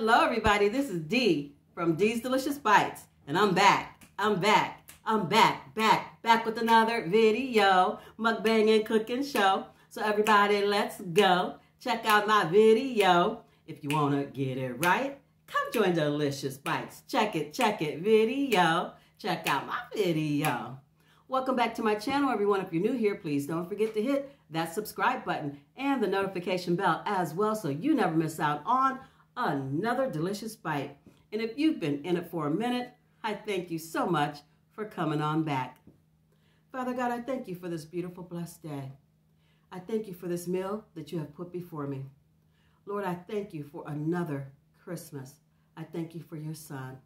Hello, everybody. This is Dee from Dee's Delicious Bites, and I'm back. I'm back. I'm back, back, back with another video, mukbang and cooking show. So everybody, let's go. Check out my video. If you want to get it right, come join Delicious Bites. Check it, check it, video. Check out my video. Welcome back to my channel, everyone. If you're new here, please don't forget to hit that subscribe button and the notification bell as well so you never miss out on another delicious bite. And if you've been in it for a minute, I thank you so much for coming on back. Father God, I thank you for this beautiful, blessed day. I thank you for this meal that you have put before me. Lord, I thank you for another Christmas. I thank you for your son.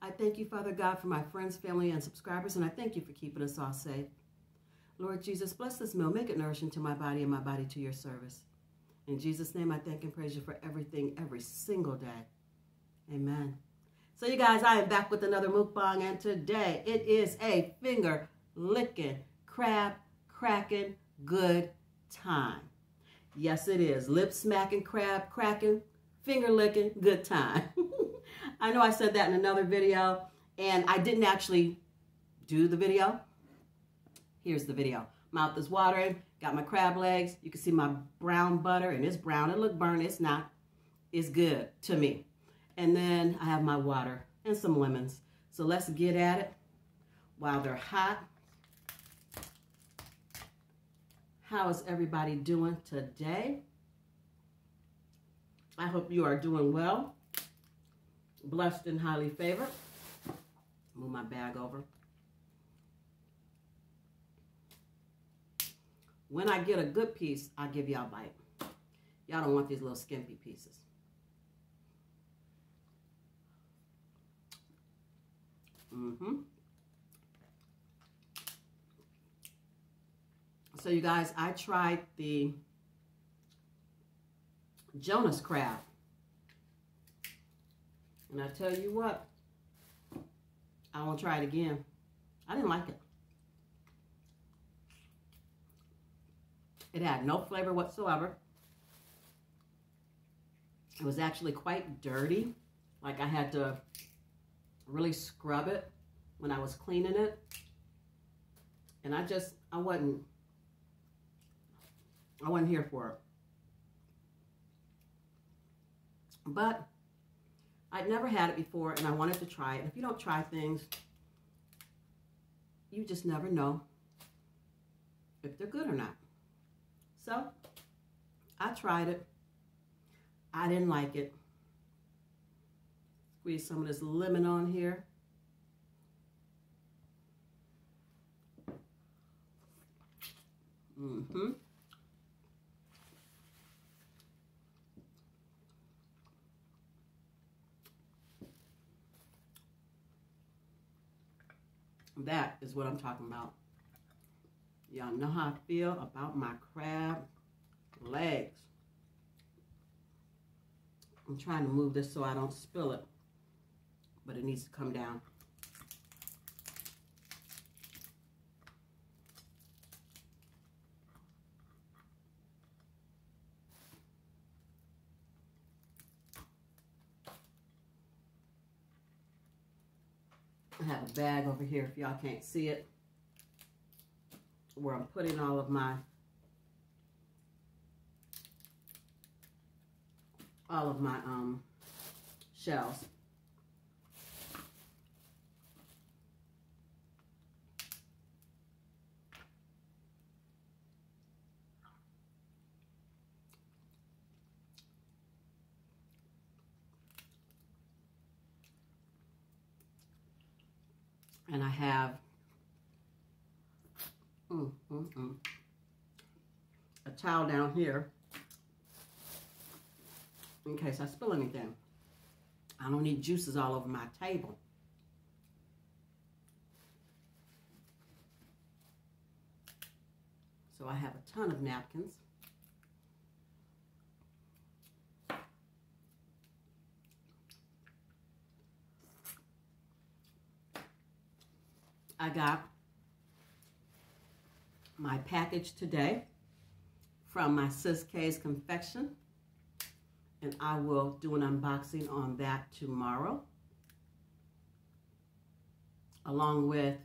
I thank you, Father God, for my friends, family, and subscribers, and I thank you for keeping us all safe. Lord Jesus, bless this meal. Make it nourishing to my body and my body to your service. In Jesus' name, I thank and praise you for everything every single day. Amen. So you guys, I am back with another mukbang, and today it is a finger licking, crab cracking, good time. Yes, it is. Lip smacking, crab cracking, finger licking, good time. I know I said that in another video, and I didn't actually do the video. Here's the video. Mouth is watering. Got my crab legs. You can see my brown butter, and it's brown. It look burnt. It's not. It's good to me. And then I have my water and some lemons. So let's get at it while they're hot. How is everybody doing today? I hope you are doing well. Blessed and highly favored. Move my bag over. When I get a good piece, I'll give y'all a bite. Y'all don't want these little skimpy pieces. Mm-hmm. So you guys, I tried the Jonah crab. And I tell you what, I won't try it again. I didn't like it. It had no flavor whatsoever. It was actually quite dirty. Like I had to really scrub it when I was cleaning it. And I just, I wasn't, I wasn't here for it. But I'd never had it before and I wanted to try it. If you don't try things, you just never know if they're good or not. So I tried it. I didn't like it. Squeeze some of this lemon on here. Mm-hmm. That is what I'm talking about. Y'all know how I feel about my crab legs. I'm trying to move this so I don't spill it, but it needs to come down. I have a bag over here if y'all can't see it where I'm putting all of my all of my um, shells. And I have a towel down here in case I spill anything. I don't need juices all over my table. So I have a ton of napkins. I got my package today from my Sis K's Confection. And I will do an unboxing on that tomorrow. Along with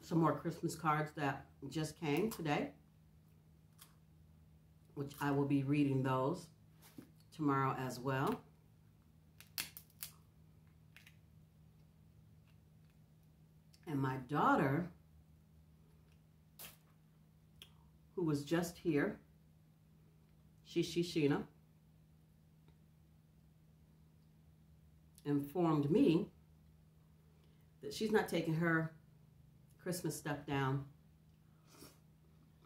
some more Christmas cards that just came today. Which I will be reading those tomorrow as well. And my daughter, who was just here, Shishi Sheena, informed me that she's not taking her Christmas stuff down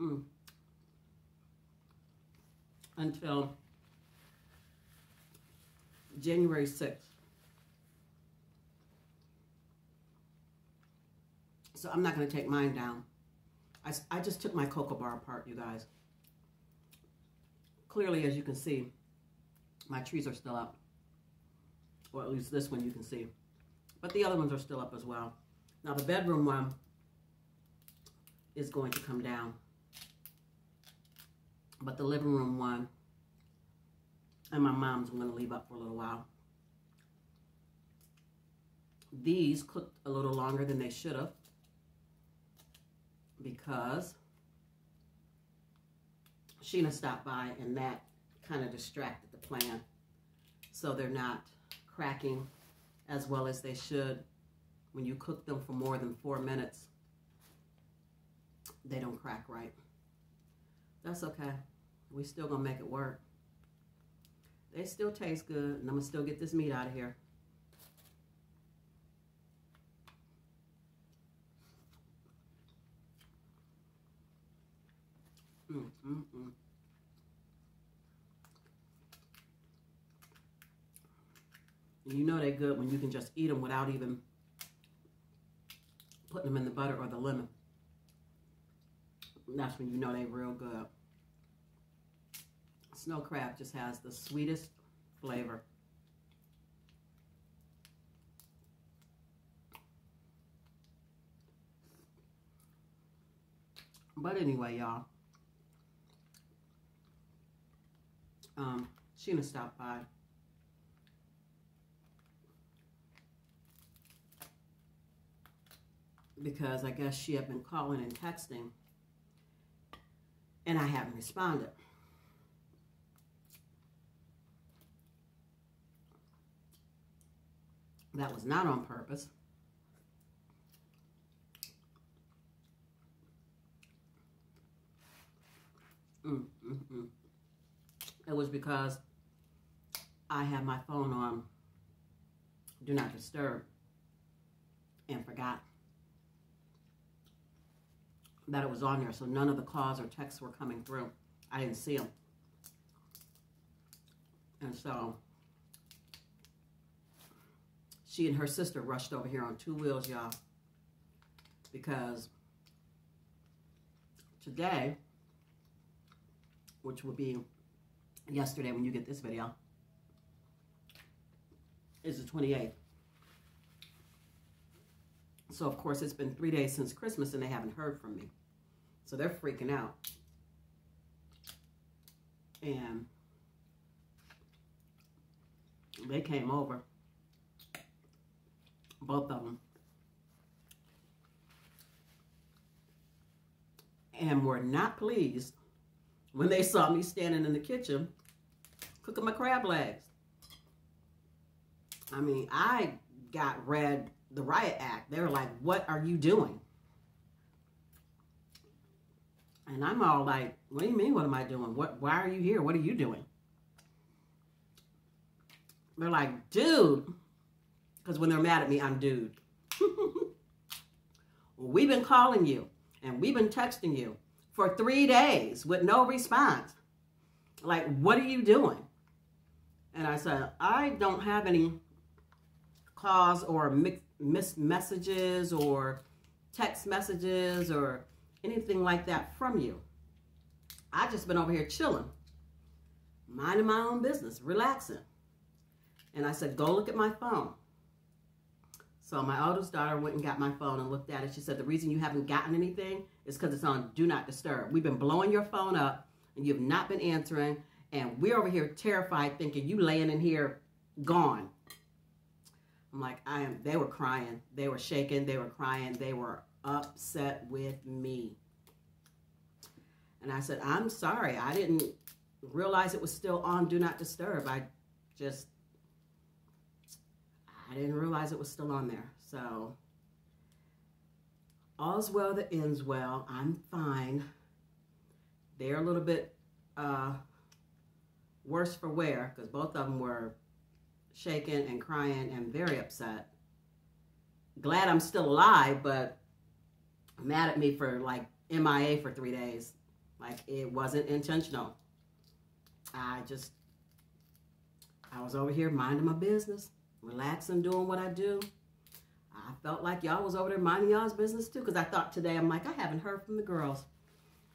mm, until January 6th. So I'm not going to take mine down. I, I just took my cocoa bar apart, you guys. Clearly, as you can see, my trees are still up. Or at least this one you can see. But the other ones are still up as well. Now the bedroom one is going to come down. But the living room one and my mom's I'm going to leave up for a little while. These cooked a little longer than they should have because Sheena stopped by and that kind of distracted the plan. So they're not cracking as well as they should. When you cook them for more than four minutes, they don't crack right. That's okay. We still gonna make it work. They still taste good, and I'm gonna still get this meat out of here. Mm, mm, mm. You know they're good when you can just eat them without even putting them in the butter or the lemon. That's when you know they're real good. Snow crab just has the sweetest flavor. But anyway, y'all. Um, Sheena stopped by. Because I guess she had been calling and texting. And I haven't responded. That was not on purpose. Mm, mm, mm. It was because I had my phone on Do Not Disturb and forgot that it was on there. So none of the calls or texts were coming through. I didn't see them. And so she and her sister rushed over here on two wheels, y'all. Because today, which will be yesterday when you get this video, is the 28th. So, of course, it's been three days since Christmas and they haven't heard from me. So they're freaking out. And they came over both of them. And were not pleased when they saw me standing in the kitchen cooking my crab legs. I mean, I got read the riot act. They were like, what are you doing? And I'm all like, what do you mean, what am I doing? What, why are you here? What are you doing? They're like, dude, because when they're mad at me, I'm dude. we've been calling you and we've been texting you for three days with no response. Like, what are you doing? And I said, I don't have any calls or missed messages or text messages or anything like that from you. I just been over here chilling, minding my own business, relaxing. And I said, go look at my phone. So my oldest daughter went and got my phone and looked at it. She said, the reason you haven't gotten anything is because it's on Do Not Disturb. We've been blowing your phone up and you've not been answering, and we're over here terrified thinking you laying in here gone. I'm like, I am, they were crying. They were shaking. They were crying. They were upset with me. And I said, I'm sorry. I didn't realize it was still on Do Not Disturb. I just, I didn't realize it was still on there. So, all's well that ends well. I'm fine. They're a little bit uh, worse for wear because both of them were shaking and crying and very upset. Glad I'm still alive, but mad at me for like MIA for three days. Like it wasn't intentional. I just, I was over here minding my business, relaxing, doing what I do. I felt like y'all was over there minding y'all's business too because I thought today, I'm like, I haven't heard from the girls.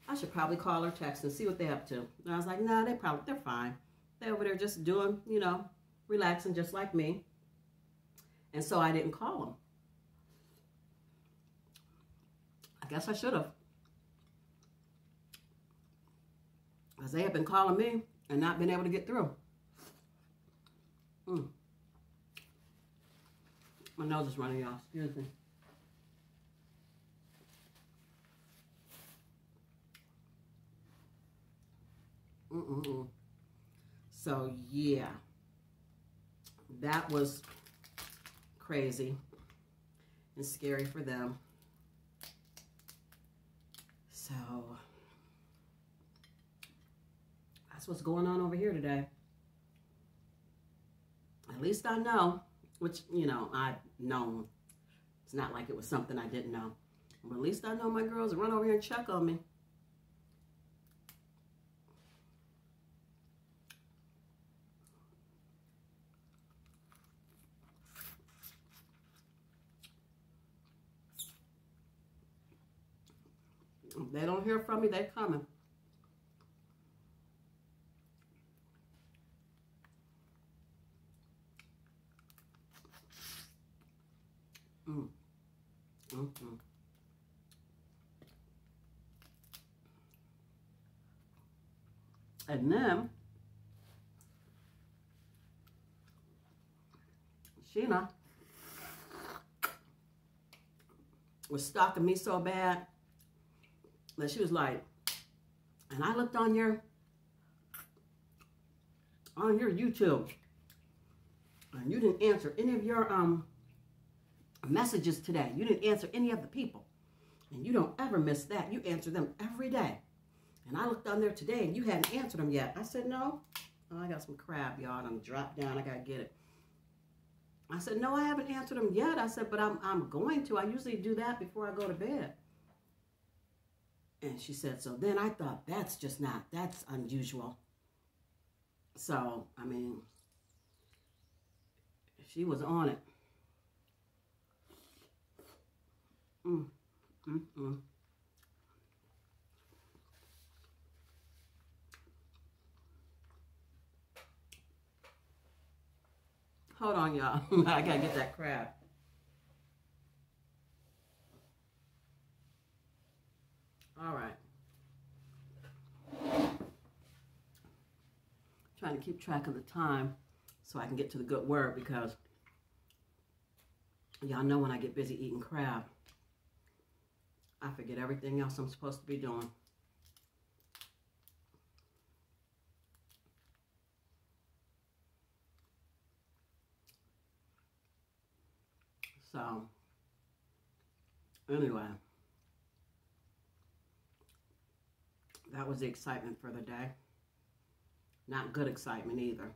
I should probably call or text and see what they're up to. And I was like, nah, they probably, they're fine. They're over there just doing, you know, relaxing just like me. And so I didn't call them. I guess I should have. Because they have been calling me and not been able to get through. Mm. My nose is running, y'all. Excuse me. Mm -mm so, yeah. That was crazy and scary for them. So, that's what's going on over here today. At least I know, which, you know, I've known. It's not like it was something I didn't know. But at least I know my girls run over here and check on me. If they don't hear from me, they're coming. Mm. Mm. And then, Sheena was stalking me so bad that she was like, and I looked on your on your YouTube, and you didn't answer any of your um messages today. You didn't answer any of the people. And you don't ever miss that. You answer them every day. And I looked on there today and you hadn't answered them yet. I said, no. Oh, I got some crap, y'all. I'm dropped down. I got to get it. I said, no, I haven't answered them yet. I said, but I'm, I'm going to. I usually do that before I go to bed. And she said, so then I thought, that's just not, that's unusual. So, I mean, she was on it. Mm, mm, mm. Hold on, y'all. I gotta get that crab. All right. Trying to keep track of the time so I can get to the good word because y'all know when I get busy eating crab, I forget everything else I'm supposed to be doing. So, anyway, that was the excitement for the day. Not good excitement either.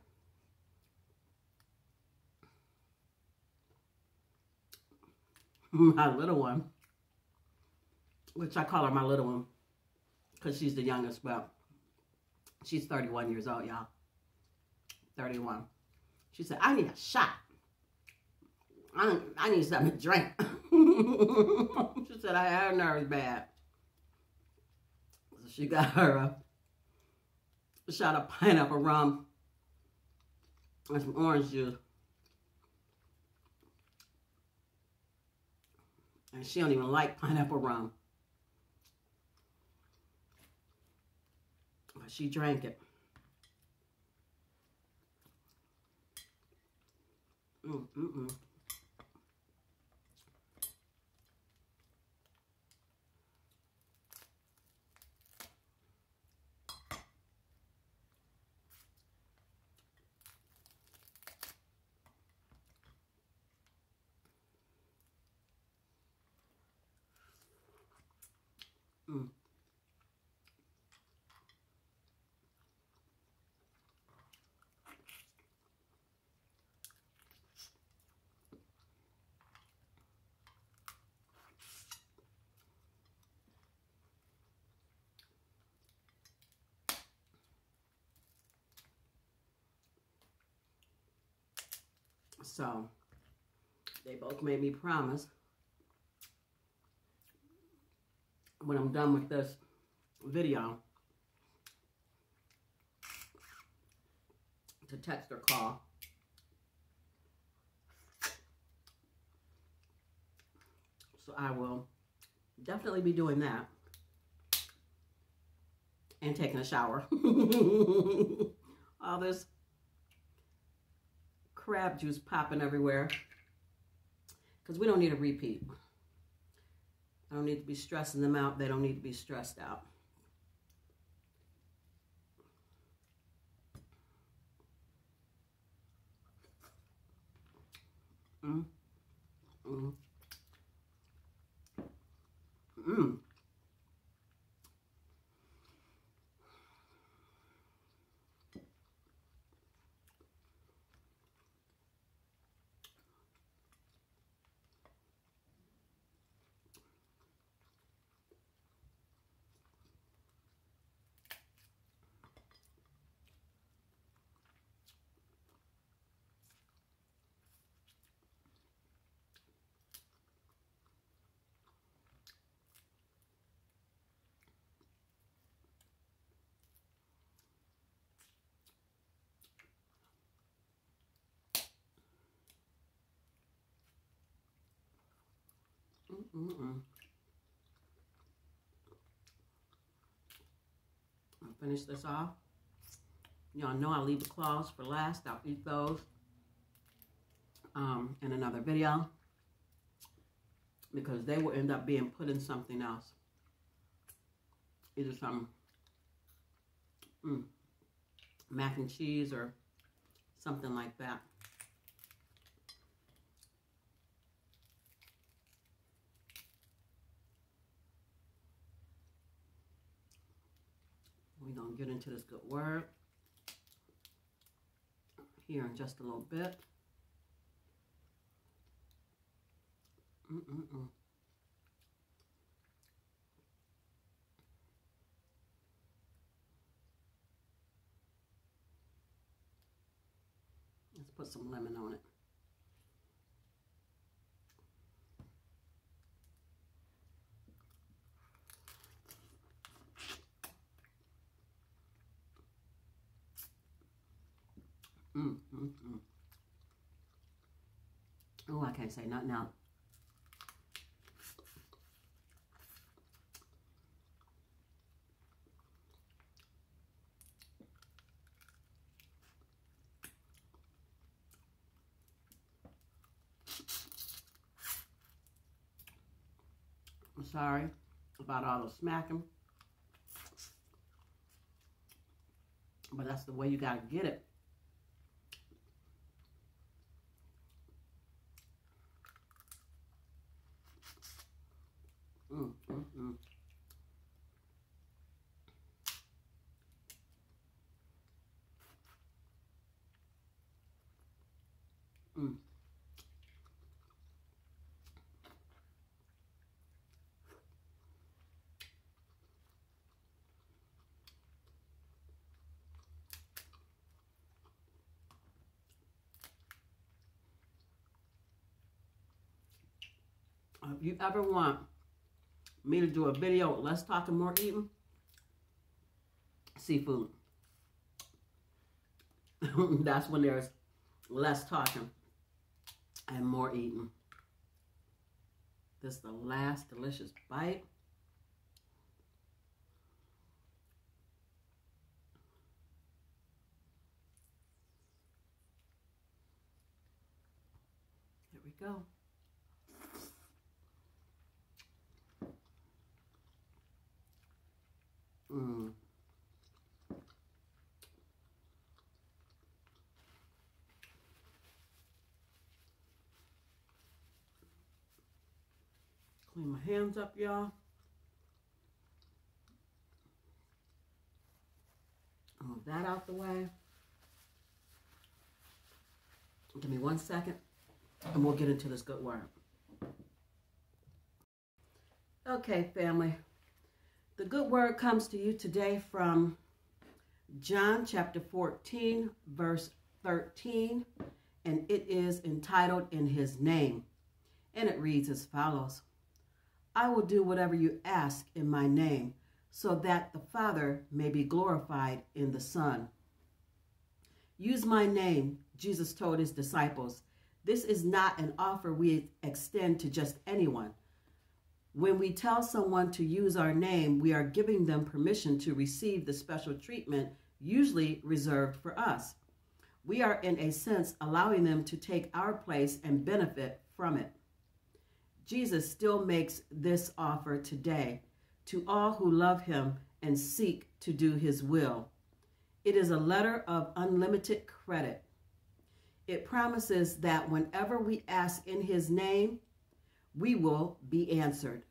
My little one which I call her my little one because she's the youngest, but she's 31 years old, y'all. 31. She said, I need a shot. I, I need something to drink. she said, I had nerves bad. So she got her a, a shot of pineapple rum and some orange juice. And she don't even like pineapple rum. She drank it. Mm, mm, mm. Mm. So they both made me promise when I'm done with this video to text or call. So I will definitely be doing that and taking a shower. All this crab juice popping everywhere because we don't need a repeat. I don't need to be stressing them out. They don't need to be stressed out. Mm. Mm. Mm. Mm-mm. I'll finish this off. Y'all know I leave the claws for last. I'll eat those um, in another video because they will end up being put in something else. Either some mm, mac and cheese or something like that. We're going to get into this good word here in just a little bit. Mm -mm -mm. Let's put some lemon on it. Mm, mm, mm. Oh, I can't say nothing now. I'm sorry about all the smacking. But that's the way you got to get it. If you ever want me to do a video Let's Talk More Eating. Seafood. That's when there's less talking and more eating. This is the last delicious bite. Here we go. Mm. Clean my hands up, y'all. Move that out the way. Give me one second and we'll get into this good word. Okay, family. The good word comes to you today from John chapter 14, verse 13, and it is entitled In His Name. And it reads as follows I will do whatever you ask in my name, so that the Father may be glorified in the Son. Use my name, Jesus told his disciples. This is not an offer we extend to just anyone. When we tell someone to use our name, we are giving them permission to receive the special treatment usually reserved for us. We are, in a sense, allowing them to take our place and benefit from it. Jesus still makes this offer today to all who love him and seek to do his will. It is a letter of unlimited credit. It promises that whenever we ask in his name, we will be answered.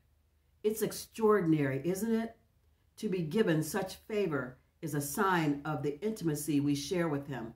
It's extraordinary, isn't it? To be given such favor is a sign of the intimacy we share with him,